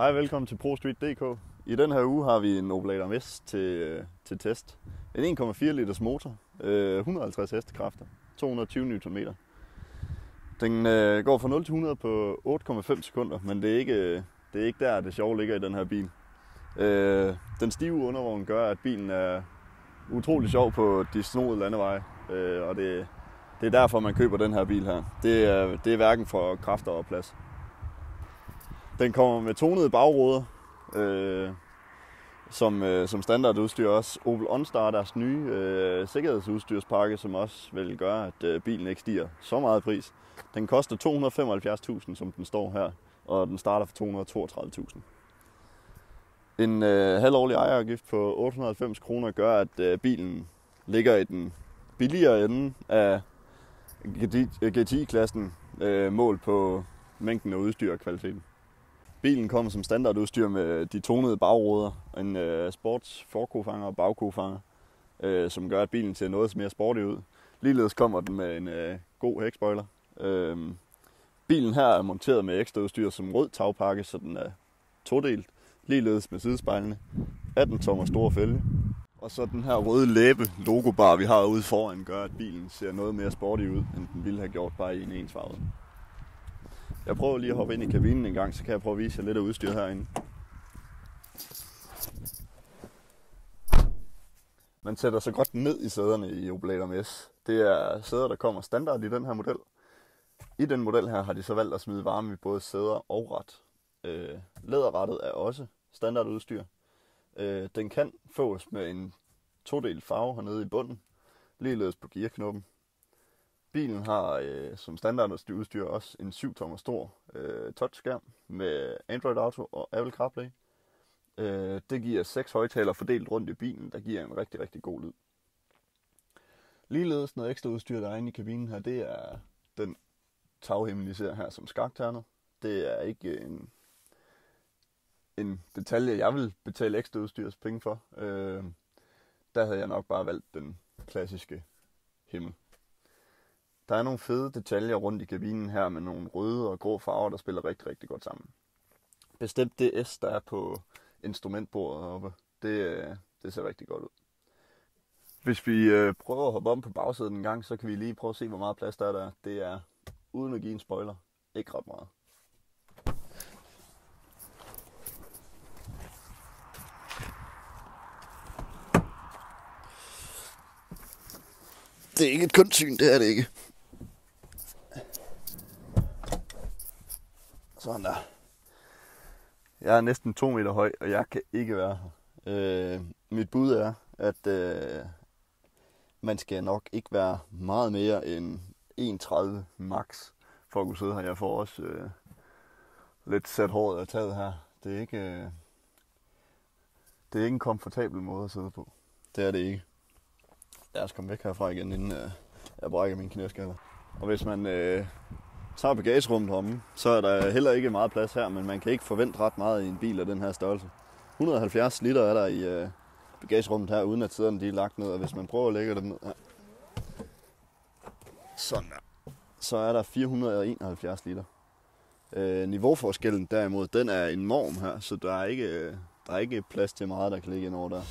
Hej, velkommen til ProStreet.dk. I den her uge har vi en Opel Adam til, øh, til test. En 1,4 liters motor, øh, 150 hestekræfter, 220 Nm. Den øh, går fra 0 til 100 på 8,5 sekunder, men det er, ikke, øh, det er ikke der, det sjove ligger i den her bil. Øh, den stive undervogn gør, at bilen er utrolig sjov på de snodede landeveje, øh, og det, det er derfor, man køber den her bil her. Det er, det er hverken for kræfter og plads. Den kommer med tonede bagruder, øh, som, øh, som standardudstyr også. Opel OnStar, deres nye øh, sikkerhedsudstyrspakke, som også vil gøre, at øh, bilen ikke stiger så meget pris. Den koster 275.000, som den står her, og den starter for 232.000. En øh, halvårlig ejerafgift på 890 kroner gør, at øh, bilen ligger i den billigere ende af GTI-klassen øh, mål på mængden af udstyr og kvaliteten. Bilen kommer som standardudstyr med de tonede bagruder, en øh, sports forkofanger og bagkofanger, øh, som gør, at bilen ser noget mere sportig ud. Ligeledes kommer den med en øh, god hækspoiler. Øh, bilen her er monteret med ekstra udstyr som rød tagpakke, så den er todelt. Ligeledes med sidespejlene. 18 tommer store fælge. Og så den her røde læbe logobar, vi har ude foran, gør, at bilen ser noget mere sportig ud, end den ville have gjort bare i en ensfarvet. Jeg prøver lige at hoppe ind i kabinen en gang, så kan jeg prøve at vise jer lidt af udstyret herinde. Man sætter sig godt ned i sæderne i Opel S. Det er sæder, der kommer standard i den her model. I den model her har de så valgt at smide varme i både sæder og ret. Øh, læderrettet er også standardudstyr. Øh, den kan fås med en todelt farve hernede i bunden, ligeledes på gearknoppen. Bilen har øh, som standardudstyr også en 7 tommer stor øh, touchskærm med Android Auto og Apple CarPlay. Øh, det giver seks højtalere fordelt rundt i bilen, der giver en rigtig, rigtig god lyd. Ligeledes noget ekstra udstyr, der er inde i kabinen her, det er den taghimmel, I ser her som skakternet. Det er ikke øh, en, en detalje, jeg vil betale ekstra udstyrs penge for. Øh, der havde jeg nok bare valgt den klassiske himmel. Der er nogle fede detaljer rundt i kabinen her med nogle røde og grå farver, der spiller rigtig, rigtig godt sammen. Bestemt det S, der er på instrumentbordet oppe, det, øh, det ser rigtig godt ud. Hvis vi øh, prøver at hoppe om på bagsædet en gang, så kan vi lige prøve at se, hvor meget plads der er der. Det er, uden at give en spoiler, ikke ret meget. Det er ikke et kønt syn, det er det ikke. Sådan der. Jeg er næsten to meter høj, og jeg kan ikke være her. Øh, mit bud er, at øh, man skal nok ikke være meget mere end 1,30 max for at kunne sidde her. Jeg får også øh, lidt sat håret af taget her. Det er ikke, øh, det er ikke en komfortabel måde at sidde på. Det er det ikke. Lad os komme væk herfra igen, inden øh, jeg brækker min knæskaller. Og hvis man øh, tager bagagerummet om, så er der heller ikke meget plads her, men man kan ikke forvente ret meget i en bil af den her størrelse. 170 liter er der i øh, bagagerummet her, uden at sæderne de er lagt ned, og hvis man prøver at lægge dem ned her, sådan der, så er der 471 liter. Øh, niveauforskellen derimod, den er enorm her, så der er ikke, øh, der er ikke plads til meget, der kan ligge ind over der.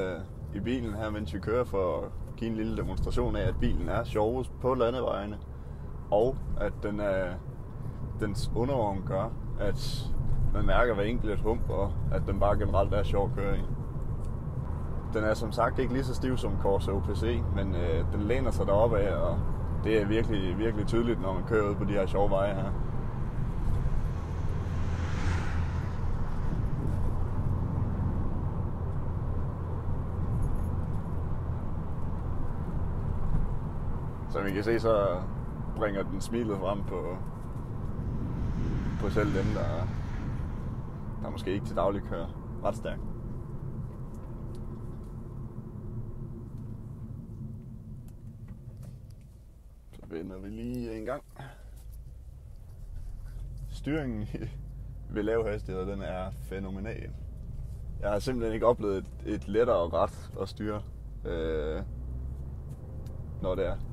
Øh, i bilen her, mens vi kører for at give en lille demonstration af, at bilen er sjovest på landevejene. Og at den er, dens undervogn gør, at man mærker hver enkelt et hump, og at den bare generelt er sjov at køre i. Den er som sagt ikke lige så stiv som Corsa OPC, men øh, den læner sig deroppe af, og det er virkelig, virkelig tydeligt, når man kører ud på de her sjove veje her. Som I kan se, så bringer den smilet frem på, på selv dem, der, der måske ikke til daglig kører ret stærkt. Så vender vi lige en gang. Styringen ved lav hastighed, den er fænomenal. Jeg har simpelthen ikke oplevet et, et lettere ret at styre, øh, når det er.